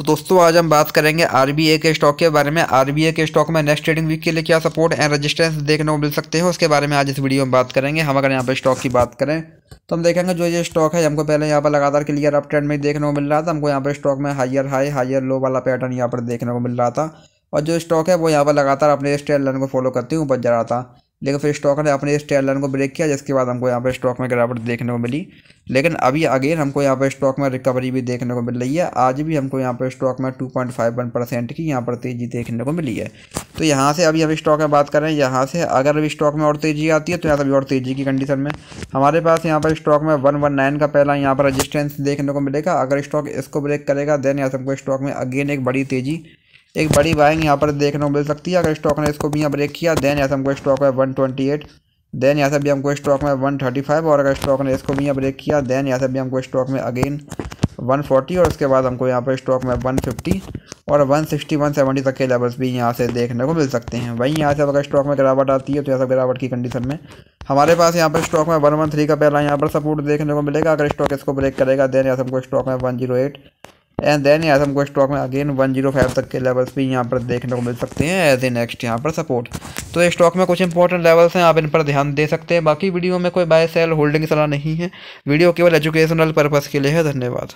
तो दोस्तों, आज हम बात करेंगे RBA के स्टॉक के बारे में। RBA के स्टॉक में नेक्स्ट ट्रेडिंग वीक के लिए क्या सपोर्ट एंड रजिस्टेंस देखने को मिल सकते हैं, उसके बारे में आज इस वीडियो में बात करेंगे। हम अगर यहाँ पर स्टॉक की बात करें तो हम देखेंगे जो ये स्टॉक है, हमको पहले यहाँ पर लगातार क्लियर अप ट्रेंड में देखने को मिल रहा था। हमको यहाँ पर स्टॉक में हाइयर हाई हाइयर लो वाला पैटर्न यहाँ पर देखने को मिल रहा था। और जो स्टॉक है, वो यहाँ पर लगातार अपने इस ट्रेंड लाइन को फॉलो करते हुए ऊपर जा रहा था। लेकिन फिर स्टॉक ने अपने इस ट्रेंड लाइन को ब्रेक किया, जिसके बाद हमको यहाँ पर स्टॉक में गिरावट देखने को मिली। लेकिन अभी अगेन हमको यहाँ पर स्टॉक में रिकवरी भी देखने को मिल रही है। आज भी हमको यहाँ पर स्टॉक में 2.51 परसेंट की यहाँ पर तेज़ी देखने को मिली है। तो यहाँ से अभी हम स्टॉक में बात करें यहाँ से अगर अभी स्टॉक में और तेज़ी आती है तो यहाँ से अभी और तेज़ी की कंडीशन में। हमारे पास यहाँ पर स्टॉक में वन वन नाइन का पहला यहाँ पर रजिस्टेंस देखने को मिलेगा। अगर स्टॉक इसको ब्रेक करेगा देन यहाँ से हमको स्टॉक में अगेन एक बड़ी तेज़ी एक बड़ी बाइंग यहाँ पर देखने को मिल सकती है। अगर स्टॉक ने इसको भी यहाँ ब्रेक किया देन यहाँ से हमको स्टॉक में वन ट्वेंटी एट देन यहाँ से भी हमको स्टॉक में वन थर्टी फाइव और अगर स्टॉक ने इसको भी यहाँ ब्रेक किया देन यहाँ से भी हमको स्टॉक में अगेन वन फोर्टी और उसके बाद हमको यहाँ पर स्टॉक में वन फिफ्टी और वन सिक्सटी वन सेवेंटी तक के लेवल्स भी यहाँ से देखने को मिल सकते हैं। वहीं यहाँ से अगर स्टॉक में गिरावट आती है तो यहाँ से गिरावट की कंडीशन में हमारे पास यहाँ पर स्टॉक में वन वन थ्री का पहला यहाँ पर सपोर्ट देखने को मिलेगा। अगर स्टॉक इसको ब्रेक करेगा देन यहाँ से हमको स्टॉक में one zero eight and then से हमको स्टॉक में अगेन वन ज़ीरो फाइव तक के लेवल्स भी यहाँ पर देखने को मिल सकते हैं एज ए नेक्स्ट यहाँ पर सपोर्ट तो स्टॉक में कुछ इंपॉर्टेंट लेवल्स हैं, आप इन पर ध्यान दे सकते हैं। बाकी वीडियो में कोई बाय सेल होल्डिंग सलाह नहीं है। वीडियो केवल एजुकेशनल पर्पज़ के लिए है। धन्यवाद।